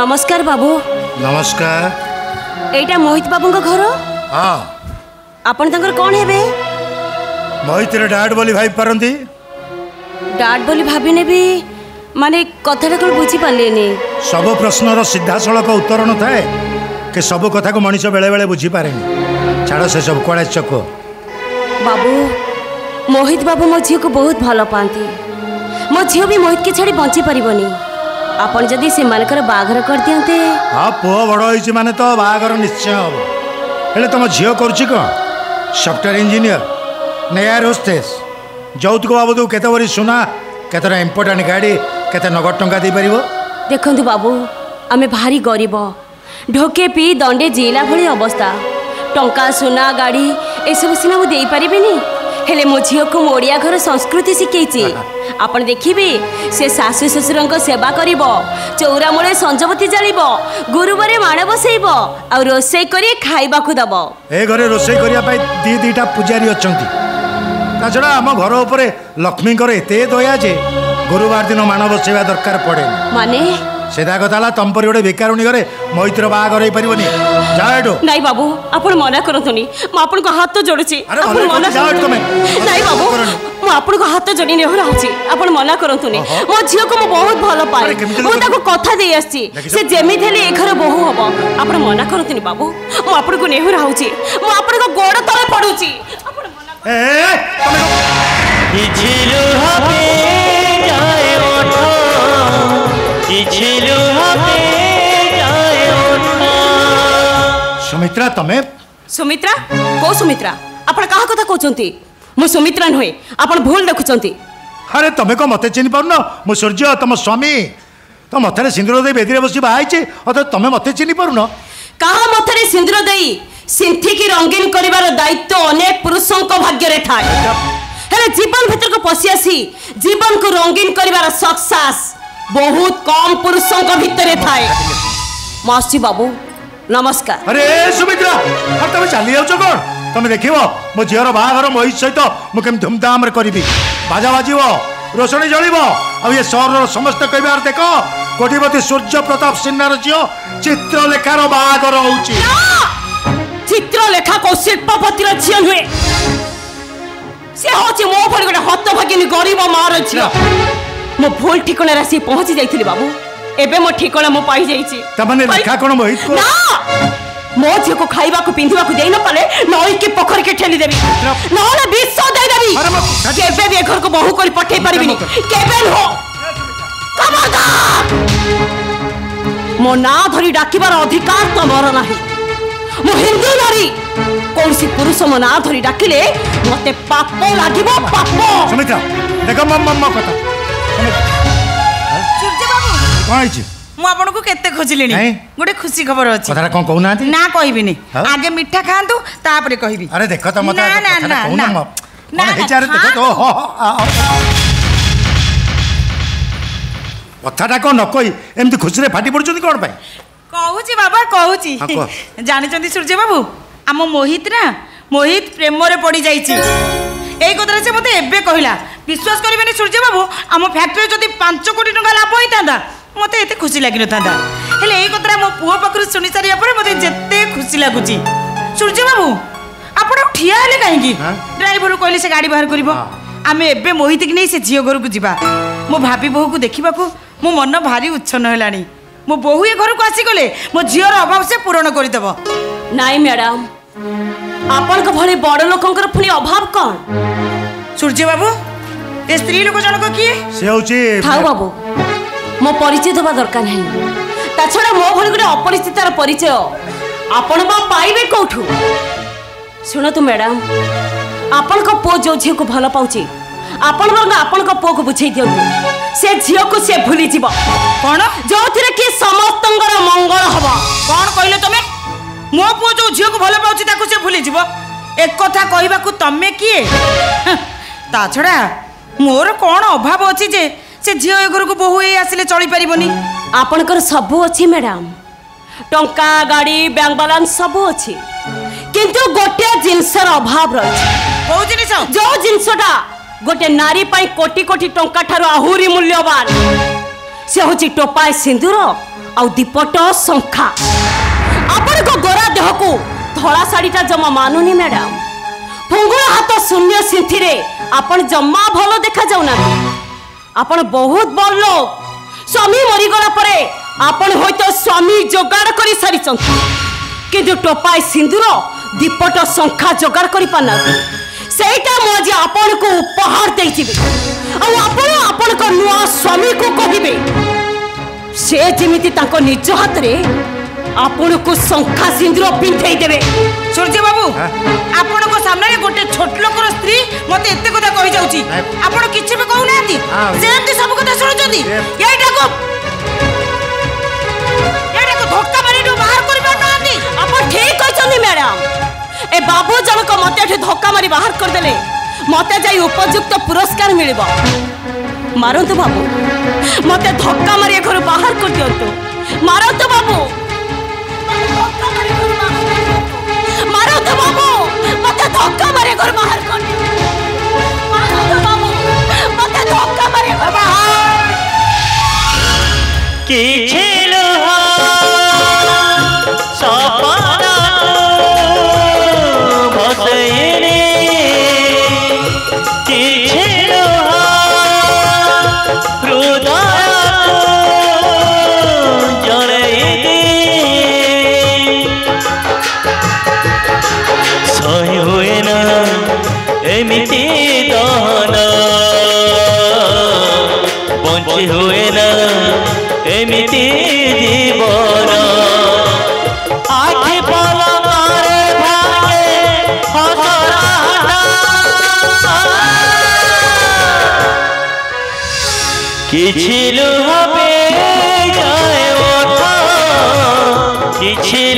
নমস্কার বাবু নমস্কার এইটা মোহিত বাবুঙ্ ঘর হ্যাঁ আপনি তাঙ্কর কোন হেবে মোহিতর ডাড বলি ভাই পারন্তি ডাড বলি ভাবি নেবি মানে কথাটা কোন বুঝি পারলেনি সব প্রশ্নর সিধা সিধাসলখ উত্তর নথায় কে সব কথাকে মানুষ বেড়ে বেড়ে বুঝি পারে পারেনি ছাড় সব কুয়াড়ে চক বাবু মোহিত বাবু মো ঝিউকে বহুত ভালো পাঁতি মো ঝিউ বি কে ছাড়ি বঞ্চি পারিবনি আপন যদি সেমানকর বাহাঘর করদিয়ন্তে হ্যাঁ পো বড় হয়েছে মানে তো বাহাঘর নিশ্চয় হব হলে তোমার ঝিও করছি কন সফটওয়্যার ইঞ্জিনিয়র না এয়ার হোস্টেস যৌতুক বাবদ কেতে বড়ি সোনা কেতটা ইম্পর্টেন্ট গাড়ি কেতে নগদ টঙ্কা দেইপারিব দেখন্তু বাবু আমি ভারি গরিব ঢোকে পি দণ্ডে জিলা ভলি অবস্থা টঙ্কা সোনা গাড়ি এসব সিনা মু পারিবেনি হেলে মো ঝিওকু মু ওড়িয়া ঘর সংস্কৃতি শিখেইছি ଆପଣ ଦେଖିବେ ସେ ଶାଶୁ ଶ୍ୱଶୁରଙ୍କ ସେବା କରିବ ଚଉରାମୂଳେ ସଞ୍ଜବତୀ ଜାଳିବ ଗୁରୁବାରେ ମାଣ ବସେଇବ ଆଉ ରୋଷେଇ କରି ଖାଇବାକୁ ଦେବ ଏ ଘରେ ରୋଷେଇ କରିବା ପାଇଁ ଦି ଦିଟା ପୂଜାରୀ ଅଛନ୍ତି ତା ଛଡ଼ା ଆମ ଘର ଉପରେ ଲକ୍ଷ୍ମୀଙ୍କର ଏତେ ଦୟା ଯେ ଗୁରୁବାର ଦିନ ମାଣ ବସେଇବା ଦରକାର ପଡ଼େ ମାନେ ସିଧା କଥା ହେଲା ତମ ପରି ଗୋଟେ ବେକାରୁଣୀ ଘରେ ମୈତ୍ର ବାହାଘର ହେଇପାରିବନି ଯାଅ ଏଠୁ ନାଇଁ ବାବୁ ଆପଣ ମନା କରନ୍ତୁନି ମୁଁ ଆପଣଙ୍କ ହାତ ଯୋଡୁଛି ଆପଣ ମନା ତମେ ନାଇଁ ବାବୁ ମୁଁ ଆପଣଙ୍କ ହାତ ଯୋଡି ନେହୁରାଉଛି ଆପଣ ମନା କରନ୍ତୁନି ମୋ ଝିଅକୁ ମୁଁ ବହୁତ ଭଲ ପାଏ ମୁଁ ତାକୁ କଥା ଦେଇ ଆସିଛି ସେ ଯେମିତି ହେଲେ ଏ ଘର ବୋହୁ ହବ ଆପଣ ମନା କରନ୍ତୁନି ବାବୁ ମୁଁ ଆପଣଙ୍କୁ ନେହୁରାଉଛି ମୁଁ ଆପଣଙ୍କ ଗୋଡ ତଳେ ପଡୁଛି ଆପଣ ମନା সুমিত্রা তুমি সুমিত্রা কো সুমিত্রা আপন কাহা কথা কোচন্তি মু সুমিত্রা নহে আপন ভুল দেখুচন্তি আরে তুমি কো মতে চিনি পারুন মু সূর্য তম স্বামী তো মথারে সিন্দুর দেই বেদিরে বসি বাহাইছে অত তুমি মতে চিনি পারুন কাহা মথারে সিন্দুর দেই সিন্থিকি রঙ্গিন করিবার দায়িত্ব অনেক পুরুষঙ্ক ভাগ্যরে থাকে হলে জীবন ভিতরক পশি আসি জীবনকু রঙ্গিন করিবার সক্সাস ବହୁତ କମ୍ ପୁରୁଷଙ୍କ ଭିତରେ ଥାଏ ମାସୀ ବାବୁ ନମସ୍କାର ଆରେ ସୁମିତ୍ରା ତମେ ଚାଲି ଯାଉଛ କ'ଣ ତମେ ଦେଖିବ ମୋ ଝିଅର ବାହାଘର ମୋ ସହିତ ମୁଁ କେମିତି ଧୁମଧାମରେ କରିବି ବାଜା ବାଜିବ ରୋଷଣୀ ଜଳିବ ଆଉ ଏ ସହରର ସମସ୍ତେ କହିବେ ଆର ଦେଖ କୋଟିପତି ସୂର୍ଯ୍ୟ ପ୍ରତାପ ସିହ୍ନାର ଝିଅ ଚିତ୍ରଲେଖାର ବାହାଘର ହଉଛି ଚିତ୍ରଲେଖା କୋଉ ଶିଳ୍ପପତିର ଝିଅ ନୁହେଁ ସେ ହଉଛି ମୋ ଭଳି ଗୋଟେ ହତ ଭାଗିନି ଗରିବ ମାଆର ଝିଅ ମୋ ଭୁଲ ଠିକଣାରେ ଆସି ପହଞ୍ଚି ଯାଇଥିଲି ବାବୁ ଏବେ ମୋ ଠିକଣା ମୁଁ ପାଇଯାଇଛି ମୋ ଝିଅକୁ ଖାଇବାକୁ ପିନ୍ଧିବାକୁ ଦେଇ ନପାରେ ନଈକି ପୋଖରୀକି ଠେଲିଦେବି ନହେଲେ ବିଷ ଦେଇଦେବି କେବେ ବି ଏ ଘରକୁ ବହୁ କରି ପଠେଇ ପାରିବିନି କେବେ ନୁହଁ ମୋ ନାଁ ଧରି ଡାକିବାର ଅଧିକାର ତମର ନାହିଁ ମୁଁ ହିନ୍ଦୁ ନାରୀ କୌଣସି ପୁରୁଷ ମୋ ନାଁ ଧରି ଡାକିଲେ ମୋତେ ପାପ ଲାଗିବ ପାପ ଦେଖ ମୋ କଥା କ'ଣ ହେଇଛି ମୁଁ ଆପଣଙ୍କୁ କେତେ ଖୋଜିଲିଣି ଗୋଟେ ଖୁସି ଖବର ଅଛି କଥାଟା କ'ଣ କହୁନାହାନ୍ତି ନା କହିବିନି ଆଗେ ମିଠା ଖାଆନ୍ତୁ ତାପରେ କହିବି ଆରେ ଦେଖ ତ ମତେ ନା ନା ନା ନା କଥାଟା କ'ଣ ନ କହି ଏମିତି ଖୁସିରେ ଫାଟି ପଡ଼ୁଛନ୍ତି କ'ଣ ପାଇଁ କହୁଛି ବାବା କହୁଛି ଜାଣିଛନ୍ତି ସୂର୍ଯ୍ୟ ବାବୁ ଆମ ମୋହିତ ନା ମୋହିତ ପ୍ରେମରେ ପଡ଼ିଯାଇଛି এই কথাটা সে মতো এবে কহিলা বিশ্বাস করবেনি সূর্যবাবু আমার ফ্যাক্টরি যদি পাঁচ কোটি টাকা লাভ হইতা ମୋତେ ଏତେ ଖୁସି ଲାଗିନଥାନ୍ତା ହେଲେ ଏଇ କଥାଟା ମୋ ପୁଅ ପାଖରୁ ଶୁଣି ସାରିବା ପରେ ମୋତେ ଯେତେ ଖୁସି ଲାଗୁଛି ସୂର୍ଯ୍ୟବାବୁ ଆପଣ ଠିଆ ହେଲେ କାହିଁକି ଡ୍ରାଇଭରକୁ କହିଲେ ସେ ଗାଡ଼ି ବାହାର କରିବ ଆମେ ଏବେ ମୋହିତିକି ନେଇ ସେ ଝିଅ ଘରକୁ ଯିବା ମୋ ଭାବି ବୋହୂକୁ ଦେଖିବାକୁ ମୋ ମନ ଭାରି ଉଚ୍ଛନ୍ନ ହେଲାଣି ମୋ ବୋହୂ ଏ ଘରକୁ ଆସିଗଲେ ମୋ ଝିଅର ଅଭାବ ସେ ପୂରଣ କରିଦେବ ନାଇଁ ମ୍ୟାଡ଼ାମ୍ ଆପଣଙ୍କ ଭଳି ବଡ଼ ଲୋକଙ୍କର ପୁଣି ଅଭାବ କ'ଣ ସୂର୍ଯ୍ୟବାବୁ ଏ ସ୍ତ୍ରୀ ଲୋକ ଜଣକ କିଏ ସେ ହେଉଛି ଥାଉ ବାବୁ ମୋ ପରିଚୟ ଦେବା ଦରକାର ନାହିଁ ତା ଛଡ଼ା ମୋ ଭଳି ଗୋଟେ ଅପରିଚିତାର ପରିଚୟ ଆପଣ ବା ପାଇବେ କେଉଁଠୁ ଶୁଣନ୍ତୁ ମ୍ୟାଡ଼ାମ୍ ଆପଣଙ୍କ ପୁଅ ଯେଉଁ ଝିଅକୁ ଭଲ ପାଉଛି ଆପଣ ବରଂ ଆପଣଙ୍କ ପୁଅକୁ ବୁଝେଇ ଦିଅନ୍ତୁ ସେ ଝିଅକୁ ସେ ଭୁଲିଯିବ କ'ଣ ଯେଉଁଥିରେ କି ସମସ୍ତଙ୍କର ମଙ୍ଗଳ ହବ କ'ଣ କହିଲ ତମେ ମୋ ପୁଅ ଯେଉଁ ଝିଅକୁ ଭଲ ପାଉଛି ତାକୁ ସେ ଭୁଲିଯିବ ଏକଥା କହିବାକୁ ତମେ କିଏ ତା ଛଡ଼ା ମୋର କ'ଣ ଅଭାବ ଅଛି ଯେ ସେ ଝିଅ ଏ ଘରକୁ ବୋହୂ ହେଇ ଆସିଲେ ଚଳିପାରିବନି ଆପଣଙ୍କର ସବୁ ଅଛି ମ୍ୟାଡ଼ାମ ଟଙ୍କା ଗାଡ଼ି ବ୍ୟାଙ୍କ ବାଲାନ୍ସ ସବୁ ଅଛି କିନ୍ତୁ ଗୋଟିଏ ଜିନିଷର ଅଭାବ ରହିଛି କୋଉ ଜିନିଷ ଯୋଉ ଜିନିଷଟା ଗୋଟେ ନାରୀ ପାଇଁ କୋଟି କୋଟି ଟଙ୍କା ଠାରୁ ଆହୁରି ମୂଲ୍ୟବାନ ସେ ହେଉଛି ଟୋପାଏ ସିନ୍ଦୁର ଆଉ ଦୀପଟ ଶଙ୍ଖା ଆପଣଙ୍କ ଗୋରା ଦେହକୁ ଧଳା ଶାଢ଼ୀଟା ଜମା ମାନୁନି ମ୍ୟାଡ଼ାମ ଫୁଙ୍ଗୁଳ ହାତ ଶୂନ୍ୟ ସିନ୍ଥିରେ ଆପଣ ଜମା ଭଲ ଦେଖାଯାଉନାହାନ୍ତି আপন বহুত বড় লোক স্বামী মরিগলা পরে আপন হয়তো স্বামী যোগাড় করে সারিছেন কিন্তু টোপায় সিন্দুর দীপট শঙ্খা যোগাড় করে পান না সেইটা মু আজ আপনার উপহার দিয়েছি আপন আপনার নূয় স্বামী কু কহবে সে যেমি তাঁর নিজ হাতরে ଆପଣଙ୍କୁ ଶଙ୍ଖା ସିନ୍ଦୁର ପିନ୍ଧେଇ ଦେବେ ସୂର୍ଯ୍ୟ ବାବୁ ଆପଣଙ୍କ ସାମ୍ନାରେ ଗୋଟେ ଛୋଟ ଲୋକର ସ୍ତ୍ରୀ ମତେ ଏତେ କଥା କହିଯାଉଛି ଆପଣ କିଛି ବି କହୁନାହାନ୍ତି ସେମିତି ସବୁ କଥା ଶୁଣୁଛନ୍ତି ଏଇଟାକୁ ଏଇଟାକୁ ଧୋକା ମାରିଠୁ ବାହାର କରିପାରୁନାହାନ୍ତି ଆପଣ ଠିକ କହିଛନ୍ତି ମ୍ୟାଡାମ ଏ ବାବୁ ଜଣକ ମତେ ଏଠି ଧୋକା ମାରି ବାହାର କରିଦେଲେ ମତେ ଯାଇ ଉପଯୁକ୍ତ ପୁରସ୍କାର ମିଳିବ ମାରନ୍ତୁ ବାବୁ ମତେ ଧକ୍କା ମାରି ଏ ଘରୁ ବାହାର କରିଦିଅନ୍ତୁ पीछे কি ছিল হবে যায় ওঠা কি ছিল